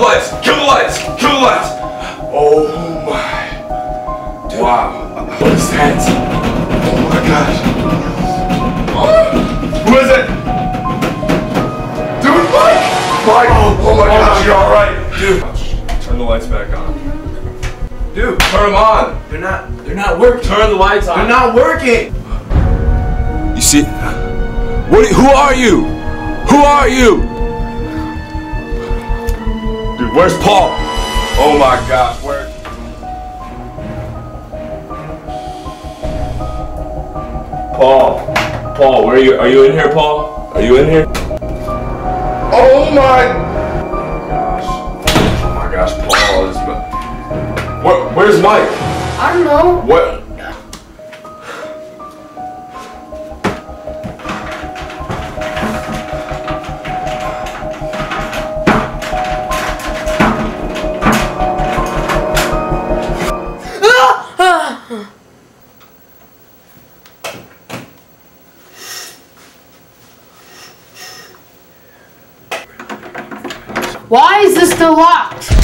lights! Kill the lights! Kill the lights! Oh my. Wow. What is that? Oh my gosh. Who is it? Dude, Mike! Mike! Oh, oh my gosh, you're alright? Dude. Turn the lights back on. Dude, turn them on. They're not. They're not working. Turn the lights on. They're not working. You see? What? Who are you? Who are you? Dude, where's Paul? Oh my God, where? Paul, Paul, where are you? Are you in here, Paul? Are you in here? Oh my gosh! Oh my gosh, Paul is. Where, where's Mike? I don't know. What? Why is this still locked?